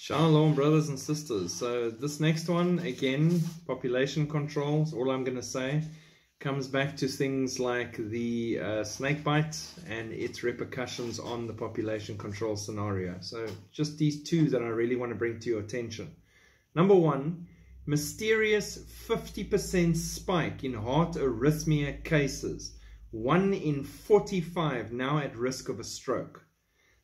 Shalom, brothers and sisters. So, this next one, again, population controls. all I'm going to say. Comes back to things like the uh, snake bite and its repercussions on the population control scenario. So, just these two that I really want to bring to your attention. Number one, mysterious 50% spike in heart arrhythmia cases. One in 45 now at risk of a stroke.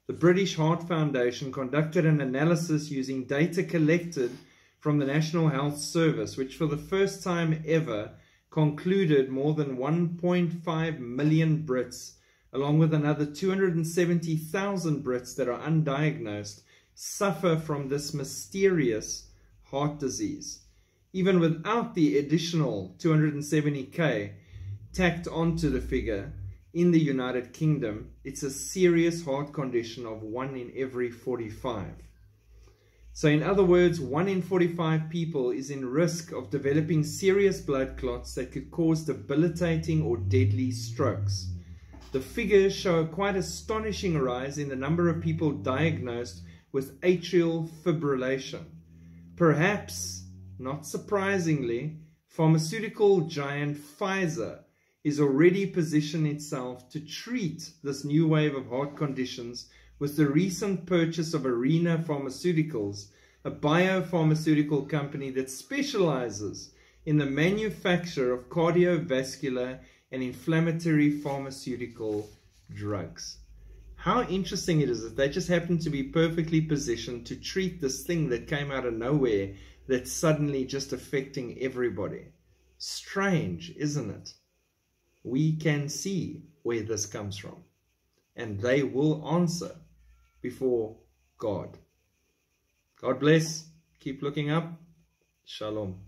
The British Heart Foundation conducted an analysis using data collected from the National Health Service, which for the first time ever concluded more than 1.5 million Brits, along with another 270,000 Brits that are undiagnosed, suffer from this mysterious heart disease. Even without the additional 270k tacked onto the figure, in the United Kingdom, it's a serious heart condition of 1 in every 45. So, in other words, 1 in 45 people is in risk of developing serious blood clots that could cause debilitating or deadly strokes. The figures show a quite astonishing rise in the number of people diagnosed with atrial fibrillation. Perhaps, not surprisingly, pharmaceutical giant Pfizer is already positioned itself to treat this new wave of heart conditions with the recent purchase of Arena Pharmaceuticals, a biopharmaceutical company that specializes in the manufacture of cardiovascular and inflammatory pharmaceutical drugs. How interesting it is that they just happen to be perfectly positioned to treat this thing that came out of nowhere that's suddenly just affecting everybody. Strange, isn't it? We can see where this comes from. And they will answer before God. God bless. Keep looking up. Shalom.